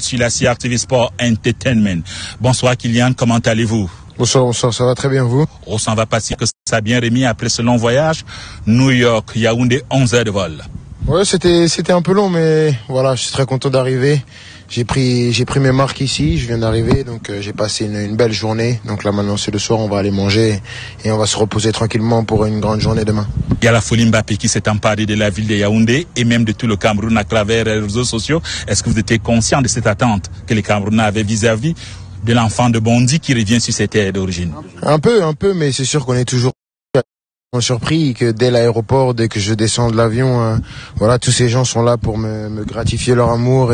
sur la CRTV Sport Entertainment. Bonsoir Kylian, comment allez-vous? Bonsoir, bonsoir, ça va très bien vous? On s'en va passer que ça a bien remis après ce long voyage. New York, Yaoundé, 11 heures de vol. Ouais, c'était c'était un peu long, mais voilà, je suis très content d'arriver. J'ai pris j'ai pris mes marques ici, je viens d'arriver, donc euh, j'ai passé une, une, belle journée. Donc là maintenant c'est le soir, on va aller manger et on va se reposer tranquillement pour une grande journée demain. Il y a la folie Mbappé qui s'est emparée de la ville de Yaoundé et même de tout le Cameroun à travers les réseaux sociaux. Est-ce que vous étiez conscient de cette attente que les Camerounais avaient vis-à-vis de l'enfant de Bondy qui revient sur ses terres d'origine? Un peu, un peu, mais c'est sûr qu'on est toujours surpris que dès l'aéroport, dès que je descends de l'avion, euh, voilà, tous ces gens sont là pour me, gratifier leur amour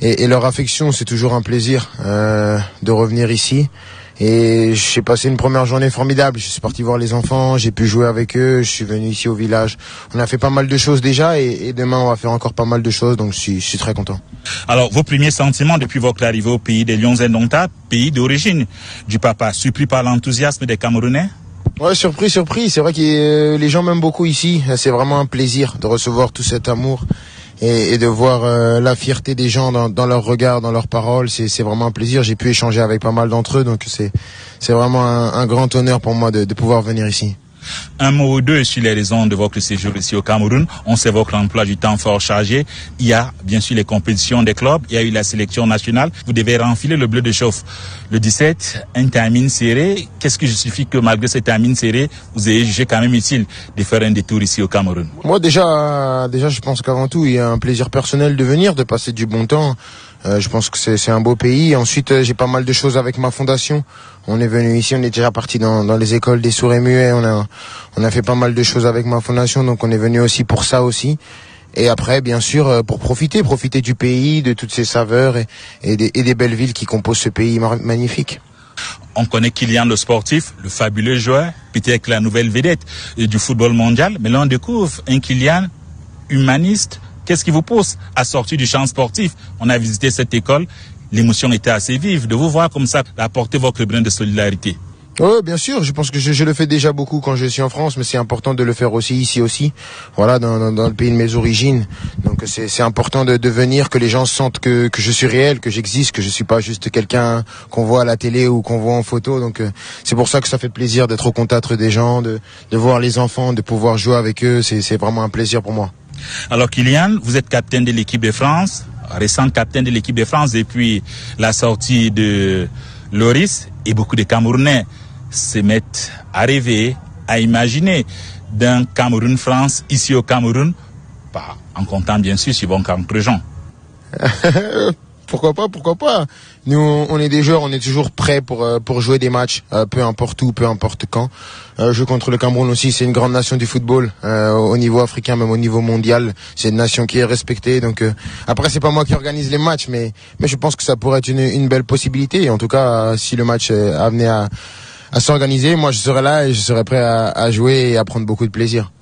et, leur affection. C'est toujours un plaisir euh, de revenir ici. Et j'ai passé une première journée formidable. Je suis parti voir les enfants, j'ai pu jouer avec eux, je suis venu ici au village. On a fait pas mal de choses déjà et, demain on va faire encore pas mal de choses, donc je suis, je suis très content. Alors, vos premiers sentiments depuis votre arrivée au pays des Lions Indomptables, pays d'origine du papa, surpris par l'enthousiasme des Camerounais? Ouais, surpris, surpris. C'est vrai que euh, les gens m'aiment beaucoup ici. C'est vraiment un plaisir de recevoir tout cet amour et, de voir euh, la fierté des gens dans, leur regard, dans leurs paroles. C'est vraiment un plaisir. J'ai pu échanger avec pas mal d'entre eux, donc c'est vraiment un, grand honneur pour moi de pouvoir venir ici. Un mot ou deux sur les raisons de votre séjour ici au Cameroun. On sait votre emploi du temps fort chargé. Il y a bien sûr les compétitions des clubs. Il y a eu la sélection nationale. Vous devez renfiler le bleu de chauffe. Le 17, un termine serré. Qu'est-ce qui justifie que malgré ce termine serré, vous ayez jugé quand même utile de faire un détour ici au Cameroun? Moi déjà, déjà je pense qu'avant tout, il y a un plaisir personnel de venir, de passer du bon temps. Euh, je pense que c'est un beau pays. Ensuite, euh, j'ai pas mal de choses avec ma fondation. On est venu ici, on est déjà parti dans, dans les écoles des sourds et muets. On a, on a fait pas mal de choses avec ma fondation, donc on est venu aussi pour ça aussi. Et après, bien sûr, euh, pour profiter, profiter du pays, de toutes ses saveurs et, des, et des belles villes qui composent ce pays magnifique. On connaît Kylian le sportif, le fabuleux joueur, peut-être la nouvelle vedette du football mondial, mais là on découvre un Kylian humaniste, Qu'est-ce qui vous pousse à sortir du champ sportif? On a visité cette école, l'émotion était assez vive de vous voir comme ça, apporter votre brin de solidarité. Oui, bien sûr. Je pense que je, le fais déjà beaucoup quand je suis en France, mais c'est important de le faire aussi ici aussi. Voilà, dans, le pays de mes origines. Donc c'est important de, venir, que les gens sentent que, que je suis réel, que j'existe, que je suis pas juste quelqu'un qu'on voit à la télé ou qu'on voit en photo. Donc euh, c'est pour ça que ça fait plaisir d'être au contact des gens, de, de voir les enfants, de pouvoir jouer avec eux. C'est vraiment un plaisir pour moi. Alors Kylian, vous êtes capitaine de l'équipe de France, récent capitaine de l'équipe de France depuis la sortie de Loris et beaucoup de Camerounais se mettent à rêver, à imaginer d'un Cameroun-France ici au Cameroun, en comptant bien sûr sur bon Jean. Pourquoi pas, pourquoi pas. Nous, on est des joueurs, on est toujours prêts pour pour jouer des matchs, euh, peu importe où, peu importe quand. Euh, jouer contre le Cameroun aussi, c'est une grande nation du football euh, au niveau africain, même au niveau mondial. C'est une nation qui est respectée. Donc euh, après, c'est pas moi qui organise les matchs, mais mais je pense que ça pourrait être une, une belle possibilité. En tout cas, si le match amené à à s'organiser, moi je serai là et je serai prêt à jouer et à prendre beaucoup de plaisir.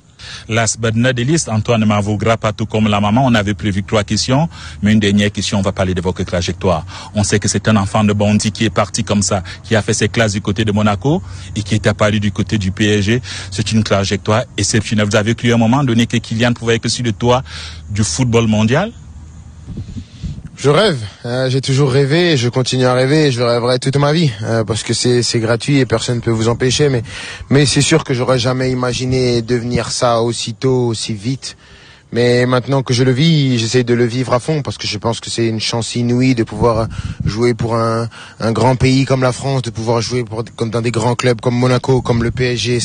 Last but not least, Antoine Mavougra, pas tout comme la maman, on avait prévu trois questions, mais une dernière question, on va parler de votre trajectoire. On sait que c'est un enfant de Bondy qui est parti comme ça, qui a fait ses classes du côté de Monaco et qui est apparu du côté du PSG. C'est une trajectoire exceptionnelle. Vous avez cru à un moment donné que Kylian pouvait être sur le toit du football mondial? Je rêve, euh, j'ai toujours rêvé, je continue à rêver, je rêverai toute ma vie euh, parce que c'est c'est gratuit et personne ne peut vous empêcher. Mais mais c'est sûr que j'aurais jamais imaginé devenir ça aussitôt, aussi vite. Mais maintenant que je le vis, j'essaie de le vivre à fond parce que je pense que c'est une chance inouïe de pouvoir jouer pour un, un grand pays comme la France, de pouvoir jouer pour, comme dans des grands clubs comme Monaco, comme le PSG.